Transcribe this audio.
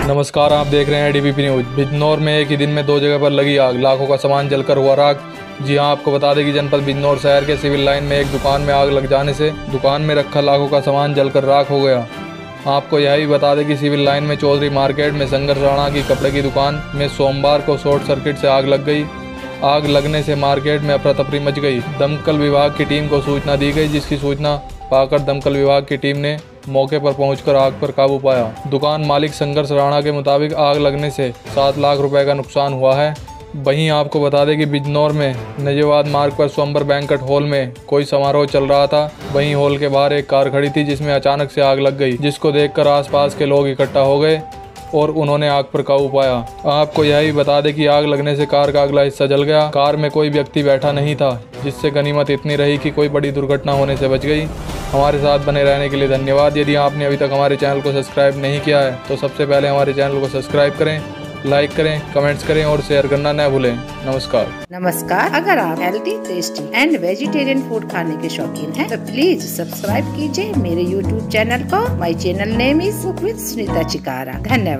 नमस्कार, आप देख रहे हैं डीबीपी न्यूज़ बिजनौर में एक ही दिन में दो जगह पर लगी आग। लाखों का सामान जलकर हुआ राख। जी हाँ, आपको बता दें कि जनपद बिजनौर शहर के सिविल लाइन में एक दुकान में आग लग जाने से दुकान में रखा लाखों का सामान जलकर राख हो गया। आपको यह भी बता दें कि सिविल लाइन में चौधरी मार्केट में संघर्ष राणा की कपड़े की दुकान में सोमवार को शॉर्ट सर्किट से आग लग गई। आग लगने से मार्केट में अफरा तफरी मच गई। दमकल विभाग की टीम को सूचना दी गई, जिसकी सूचना पाकर दमकल विभाग की टीम ने मौके पर पहुंचकर आग पर काबू पाया। दुकान मालिक संघर्ष राणा के मुताबिक आग लगने से सात लाख रुपए का नुकसान हुआ है। वहीं आपको बता दें कि बिजनौर में नजेवाद मार्ग पर स्वंबर बैंकट हॉल में कोई समारोह चल रहा था। वहीं हॉल के बाहर एक कार खड़ी थी जिसमें अचानक से आग लग गई, जिसको देखकर आसपास के लोग इकट्ठा हो गए और उन्होंने आग पर काबू पाया। आपको यह भी बता दें कि आग लगने से कार का अगला हिस्सा जल गया। कार में कोई व्यक्ति बैठा नहीं था, जिससे गनीमत इतनी रही कि कोई बड़ी दुर्घटना होने से बच गई। हमारे साथ बने रहने के लिए धन्यवाद। यदि आपने अभी तक हमारे चैनल को सब्सक्राइब नहीं किया है तो सबसे पहले हमारे चैनल को सब्सक्राइब करें, लाइक करें, कमेंट्स करें और शेयर करना न भूलें। नमस्कार। नमस्कार। अगर आप healthy tasty and vegetarian food खाने के शौकीन हैं तो प्लीज़ सब्सक्राइब कीजिए मेरे यूट्यूब चैनल को। My channel name is with Sunita Chikara धन्यवाद।